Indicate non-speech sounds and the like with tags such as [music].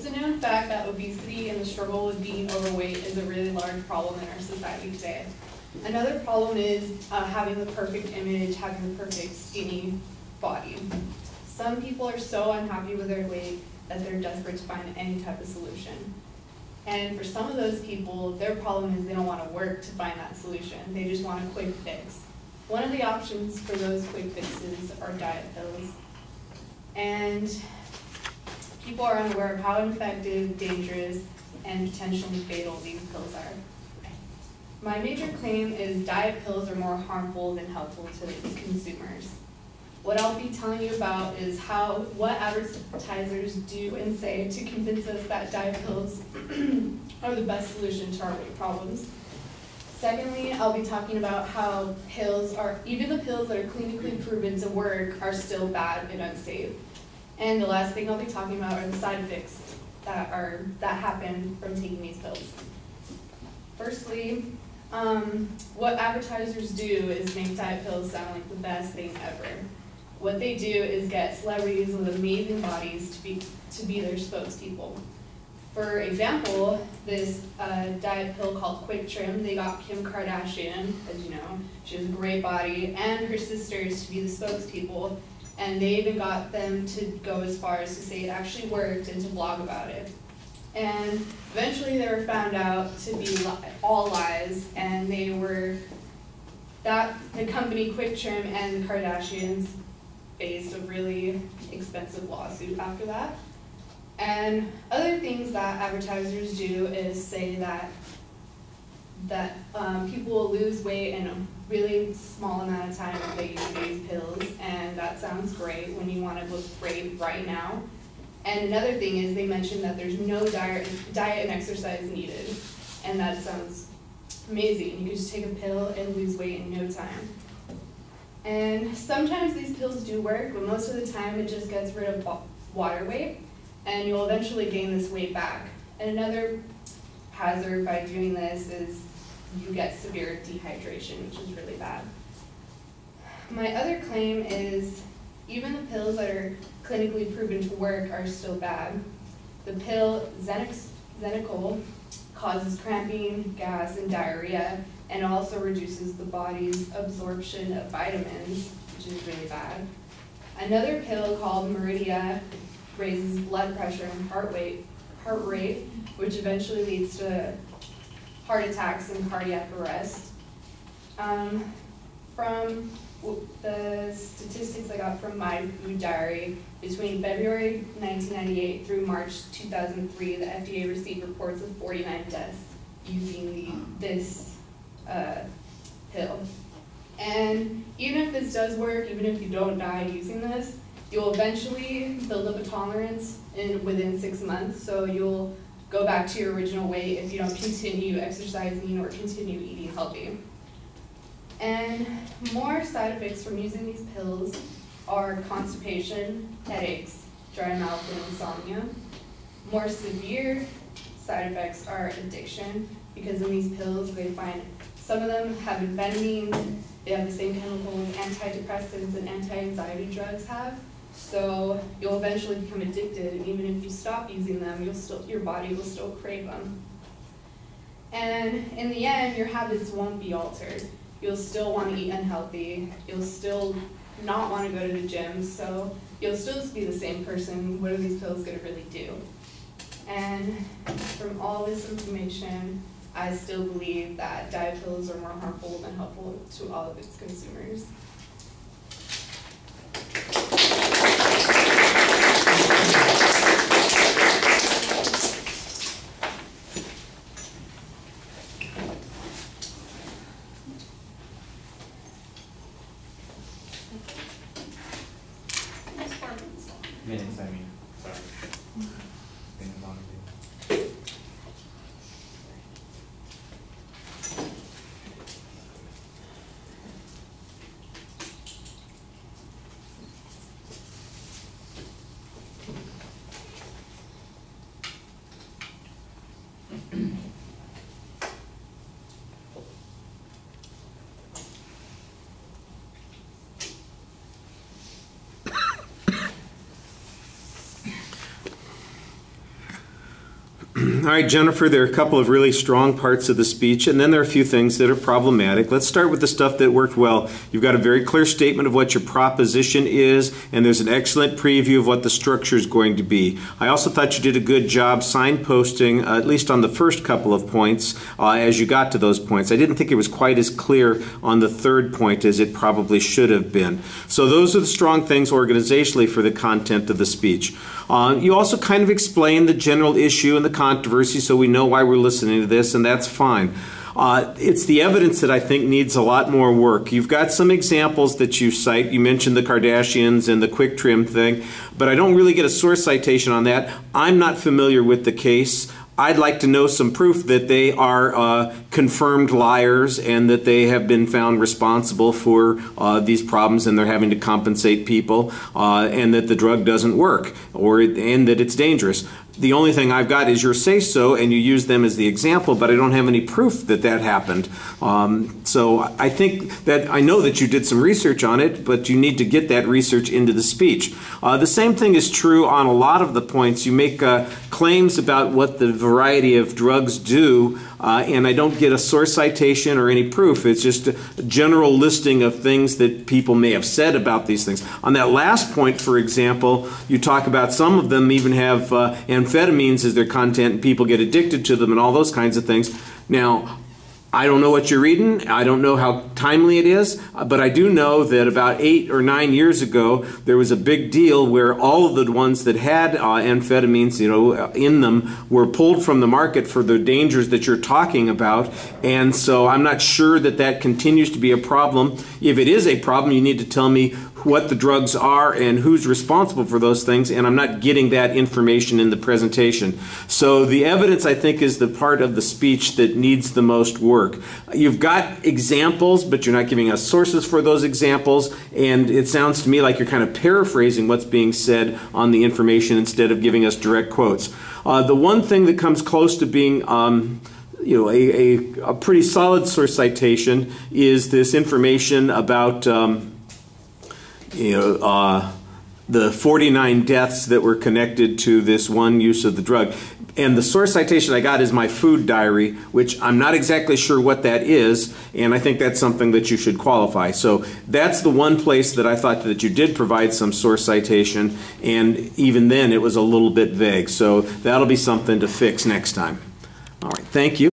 It's a known fact that obesity and the struggle with being overweight is a really large problem in our society today. Another problem is uh, having the perfect image, having the perfect skinny body. Some people are so unhappy with their weight that they're desperate to find any type of solution. And for some of those people, their problem is they don't want to work to find that solution. They just want a quick fix. One of the options for those quick fixes are diet pills. And people are unaware of how effective, dangerous, and potentially fatal these pills are. My major claim is diet pills are more harmful than helpful to consumers. What I'll be telling you about is how, what advertisers do and say to convince us that diet pills [clears throat] are the best solution to our weight problems. Secondly, I'll be talking about how pills are, even the pills that are clinically proven to work are still bad and unsafe. And the last thing I'll be talking about are the side effects that are, that happen from taking these pills. Firstly, um, what advertisers do is make diet pills sound like the best thing ever. What they do is get celebrities with amazing bodies to be, to be their spokespeople. For example, this uh, diet pill called Quick Trim, they got Kim Kardashian, as you know, she has a great body, and her sisters to be the spokespeople, and they even got them to go as far as to say it actually worked and to blog about it. And eventually they were found out to be li all lies, and they were, that, the company Quick Trim and the Kardashians faced a really expensive lawsuit after that. And other things that advertisers do is say that that um, people will lose weight in a really small amount of time if they use these pills, and that sounds great when you want to look great right now. And another thing is they mentioned that there's no diet, diet and exercise needed, and that sounds amazing. You can just take a pill and lose weight in no time. And sometimes these pills do work, but most of the time it just gets rid of water weight, and you'll eventually gain this weight back. And another hazard by doing this is you get severe dehydration, which is really bad. My other claim is even the pills that are clinically proven to work are still bad. The pill Xenical causes cramping, gas, and diarrhea, and also reduces the body's absorption of vitamins, which is really bad. Another pill called Meridia raises blood pressure and heart heart rate, which eventually leads to heart attacks and cardiac arrest. Um, from the statistics I got from my food diary, between February 1998 through March 2003, the FDA received reports of 49 deaths using the, this uh, pill. And even if this does work, even if you don't die using this, you'll eventually build up a tolerance in within six months. So you'll go back to your original weight if you don't continue exercising or continue eating healthy. And more side effects from using these pills are constipation, headaches, dry mouth, and insomnia. More severe side effects are addiction, because in these pills they find some of them have amphetamines, they have the same chemicals antidepressants and anti-anxiety drugs have. So you'll eventually become addicted, and even if you stop using them, you'll still, your body will still crave them. And in the end, your habits won't be altered. You'll still want to eat unhealthy. You'll still not want to go to the gym. So you'll still be the same person. What are these pills going to really do? And from all this information, I still believe that diet pills are more harmful than helpful to all of its consumers. I mean, sorry. All right, Jennifer, there are a couple of really strong parts of the speech, and then there are a few things that are problematic. Let's start with the stuff that worked well. You've got a very clear statement of what your proposition is, and there's an excellent preview of what the structure is going to be. I also thought you did a good job signposting, uh, at least on the first couple of points, uh, as you got to those points. I didn't think it was quite as clear on the third point as it probably should have been. So those are the strong things organizationally for the content of the speech. Uh, you also kind of explain the general issue and the controversy so we know why we're listening to this, and that's fine. Uh, it's the evidence that I think needs a lot more work. You've got some examples that you cite. You mentioned the Kardashians and the quick trim thing, but I don't really get a source citation on that. I'm not familiar with the case. I'd like to know some proof that they are uh, confirmed liars and that they have been found responsible for uh, these problems and they're having to compensate people uh, and that the drug doesn't work or and that it's dangerous the only thing I've got is your say so, and you use them as the example, but I don't have any proof that that happened. Um, so I think that I know that you did some research on it, but you need to get that research into the speech. Uh, the same thing is true on a lot of the points. You make uh, claims about what the variety of drugs do uh, and I don't get a source citation or any proof. It's just a general listing of things that people may have said about these things. On that last point, for example, you talk about some of them even have uh, amphetamines as their content, and people get addicted to them and all those kinds of things. Now, I don't know what you're reading. I don't know how timely it is, but I do know that about eight or nine years ago, there was a big deal where all of the ones that had uh, amphetamines, you know, in them were pulled from the market for the dangers that you're talking about. And so I'm not sure that that continues to be a problem. If it is a problem, you need to tell me what the drugs are and who's responsible for those things, and I'm not getting that information in the presentation. So the evidence, I think, is the part of the speech that needs the most work. You've got examples, but you're not giving us sources for those examples, and it sounds to me like you're kind of paraphrasing what's being said on the information instead of giving us direct quotes. Uh, the one thing that comes close to being um, you know, a, a, a, pretty solid source citation is this information about um, you know, uh, the 49 deaths that were connected to this one use of the drug. And the source citation I got is my food diary, which I'm not exactly sure what that is, and I think that's something that you should qualify. So that's the one place that I thought that you did provide some source citation, and even then it was a little bit vague. So that'll be something to fix next time. All right, thank you.